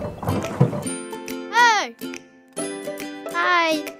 Oh! Hi!